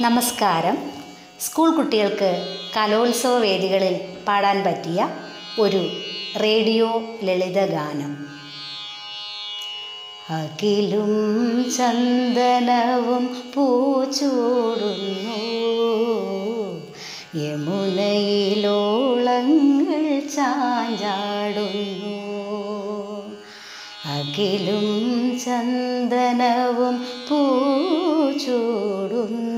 നമസ്കാരം. സ്കൂൾ കുട്ടികൾക്ക് കലോത്സവ വേദികളിൽ പാടാൻ പറ്റിയ ഒരു റേഡിയോ ലളിതഗാനം അഖിലും ചന്ദനവും പൂച്ചൂടുന്നു. യമുനയിലോളങ്ങൾ ചാഞ്ചാടുന്നു. അഖിലും ചന്ദനവും പൂച്ചൂടുന്നു.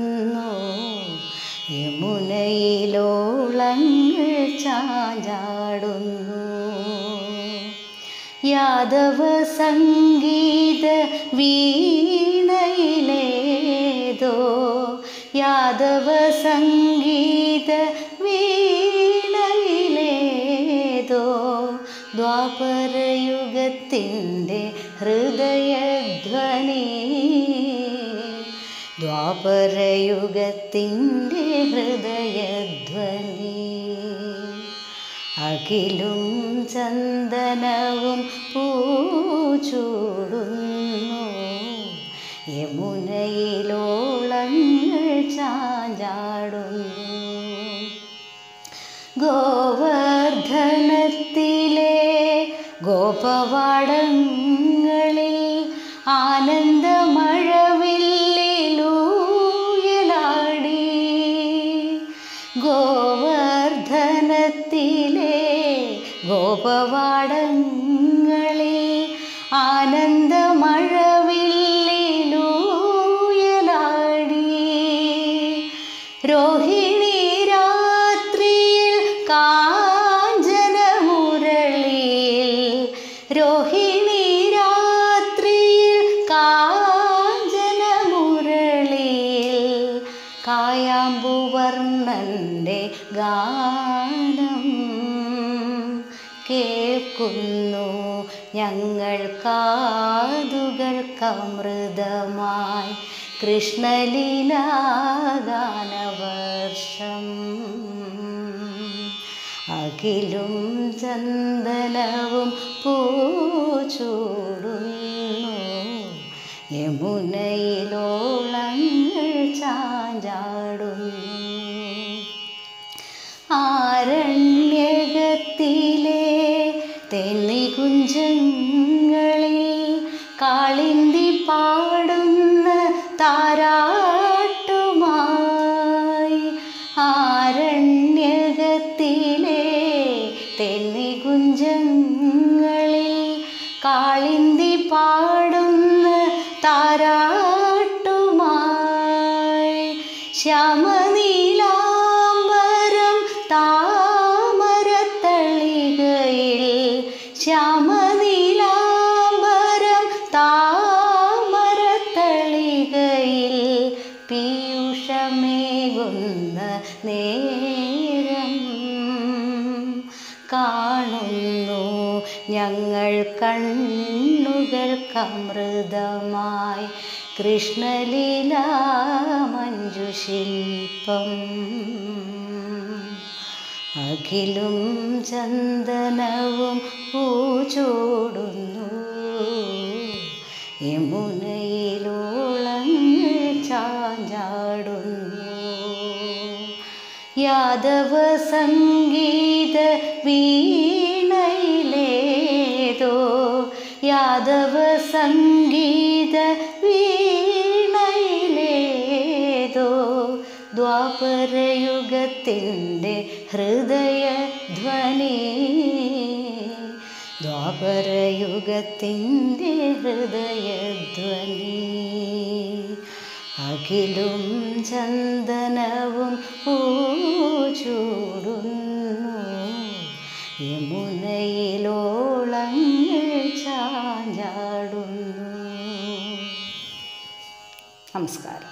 യമുനയിലോളങ്ങൾ ചാഞ്ചാടുന്നു യാദവ സംഗീത വീണയിലേതോ? യാദവ സംഗീത വീണയിലേതോ? ദ്വാപരയുഗത്തിന്റെ ഹൃദയധ്വനി ദ്വാപരയുഗത്തിന്റെ ഹൃദയധ്വനി. അഖിലും ചന്ദനവും പൂച്ചൂടുന്നു. യമുനയിലോളങ്ങൾ ചാഞ്ചാടുന്നു. ഗോവർദ്ധനത്തിലെ ഗോപവാടങ്ങളിൽ ആനന്ദമഴവില്ലിലൂയലാടി ഗോവർദ്ധനത്തിലെ ഗോപവാടങ്ങളെ ആനന്ദമഴവില്ലിലൂയലാടി രോഹിണി രാത്രിയിൽ കാഞ്ചനമുരളിയിൽ രോഹിണി രാത്രിയിൽ കാഞ്ചനമുരളിയിൽ കായാമ്പുവർണന്റെ ഗാനം കേൾക്കുന്നു. ഞങ്ങൾ കാതുകൾ കമൃതമായി കൃഷ്ണലീലാദാനവർഷം. അഖിലും ചന്ദനവും പൂച്ചൂടുന്നു. യമുനയിലോളങ്ങൾ കാളിന്തി പാടുന്ന താരാട്ടുമായി ആരണ്യകത്തിലെ തെന്നികുഞ്ചങ്ങളിൽ കാളിന്തി പാടുന്ന താരാട്ടുമായി പീയൂഷമേകുന്ന നേരം കാണുന്നു. ഞങ്ങൾ കണ്ണുകൾക്കമൃതമായി കൃഷ്ണലീല മഞ്ജുശില്പം. അഖിലും ചന്ദനവും പൂച്ചോടുന്നു. യമുനയിലോളങ്ങൾ യാദവ സംഗീത വീണയിലേതോ? യാദവ സംഗീത വീണയിലേതോ? ദ്വാപരയുഗത്തിന്റെ ഹൃദയധ്വനി. ദ്വാപരയുഗത്തിന്റെ ഹൃദയധ്വനി. അഖിലും ചന്ദനവും പൂച്ചൂടുന്നു യമുനയിലോളങ്ങൾ ചാഞ്ചാടുന്നു നമസ്കാരം.